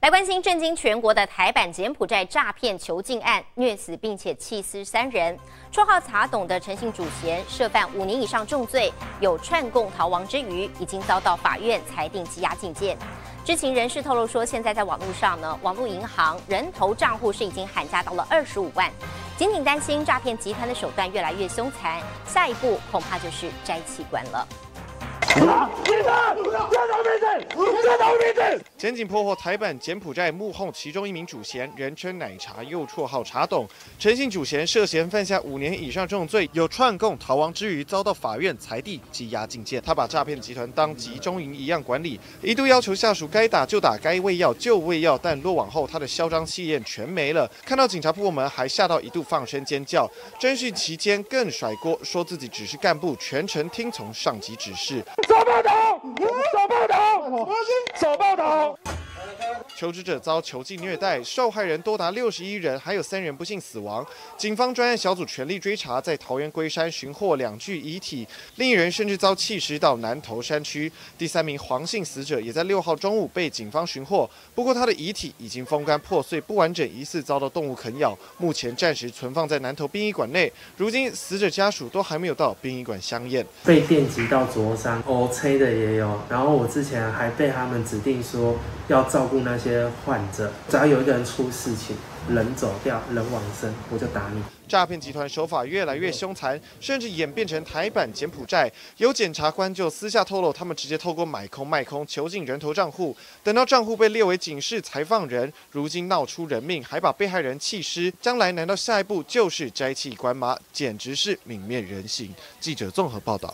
来关心震惊全国的台版柬埔寨诈骗囚禁案，虐死并且弃尸三人。绰号茶董的陈姓主嫌涉犯五年以上重罪，有串供逃亡之余，已经遭到法院裁定羁押禁见。知情人士透露说，现在在网络上呢，网络银行人头账户是已经喊价到了二十五万。仅仅担心诈骗集团的手段越来越凶残，下一步恐怕就是摘器官了。检警破获台版柬埔寨幕后其中一名主嫌，人称奶茶，又绰号茶董。陈姓主嫌涉嫌犯下五年以上重罪，有串供逃亡之余，遭到法院裁定羁押禁见。他把诈骗集团当集中营一样管理，一度要求下属该打就打，该喂药就喂药，但落网后他的嚣张气焰全没了。看到警察部门，还吓到一度放声尖叫。侦讯期间更甩锅，说自己只是干部，全程听从上级指示。走报道，少报道，少报道。求职者遭囚禁虐待，受害人多达六十一人，还有三人不幸死亡。警方专案小组全力追查，在桃园龟山寻获两具遗体，另一人甚至遭弃尸到南投山区。第三名黄姓死者也在六号中午被警方寻获，不过他的遗体已经风干破碎不完整，疑似遭到动物啃咬，目前暂时存放在南投殡仪馆内。如今死者家属都还没有到殡仪馆相验。被电击到灼伤，OK 的也有。然后我之前还被他们指定说要照顾那些。些患者，只要有一个人出事情，人走掉，人往生，我就打你。诈骗集团手法越来越凶残，甚至演变成台版柬埔寨。有检察官就私下透露，他们直接透过买空卖空囚禁人头账户，等到账户被列为警示才放人。如今闹出人命，还把被害人弃尸，将来难道下一步就是摘器官吗？简直是泯灭人性。记者综合报道。